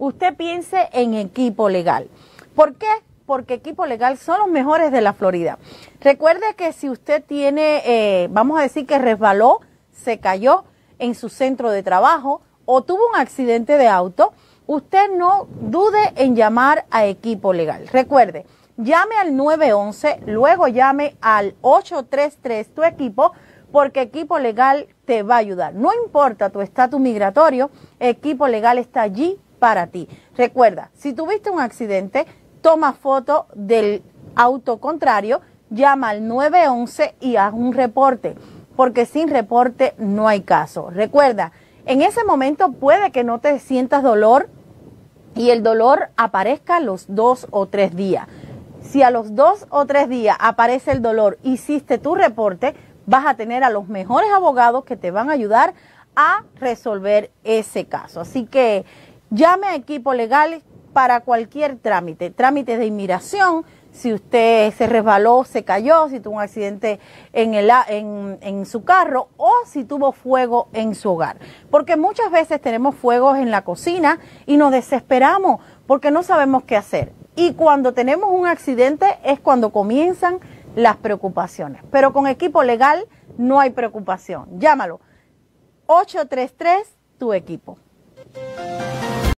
usted piense en equipo legal. ¿Por qué? Porque equipo legal son los mejores de la Florida. Recuerde que si usted tiene, eh, vamos a decir que resbaló, se cayó en su centro de trabajo o tuvo un accidente de auto, usted no dude en llamar a equipo legal. Recuerde, llame al 911, luego llame al 833 tu equipo, porque equipo legal te va a ayudar. No importa tu estatus migratorio, equipo legal está allí para ti. Recuerda, si tuviste un accidente, toma foto del auto contrario, llama al 911 y haz un reporte, porque sin reporte no hay caso. Recuerda, en ese momento puede que no te sientas dolor y el dolor aparezca a los dos o tres días. Si a los dos o tres días aparece el dolor, hiciste tu reporte, vas a tener a los mejores abogados que te van a ayudar a resolver ese caso. Así que llame a equipo legal para cualquier trámite, trámites de inmigración, si usted se resbaló, se cayó, si tuvo un accidente en, en, su carro o si tuvo fuego en su hogar. Porque muchas veces tenemos fuegos en la cocina y nos desesperamos porque no sabemos qué hacer. Y cuando tenemos un accidente es cuando comienzan las preocupaciones. Pero con equipo legal no hay preocupación. Llámalo. 833 tu equipo.